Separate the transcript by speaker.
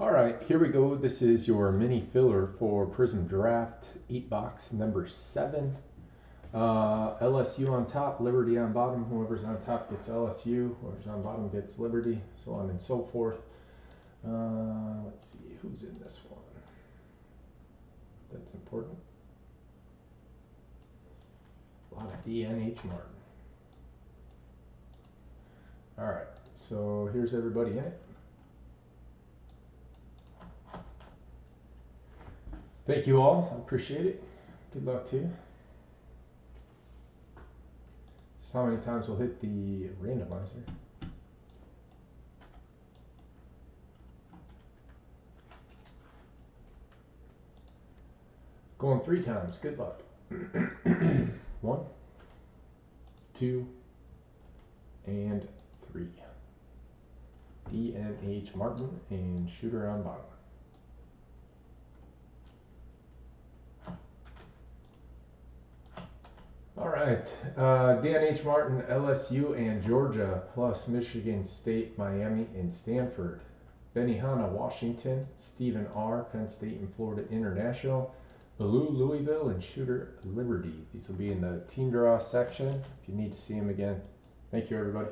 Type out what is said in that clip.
Speaker 1: All right, here we go. This is your mini filler for Prizm Draft 8 box number 7. Uh, LSU on top, Liberty on bottom. Whoever's on top gets LSU, whoever's on bottom gets Liberty, so on and so forth. Uh, let's see, who's in this one? That's important. A lot of DNH Martin. All right, so here's everybody in it. Thank you all. I appreciate it. Good luck to you. So how many times we'll hit the randomizer? Going three times. Good luck. One, two, and three. DNH Martin and Shooter on bottom. Right, uh, DNH Martin, LSU and Georgia, plus Michigan State, Miami, and Stanford. Benihana, Washington, Stephen R, Penn State and Florida International, Blue Louisville, and Shooter Liberty. These will be in the team draw section if you need to see them again. Thank you, everybody.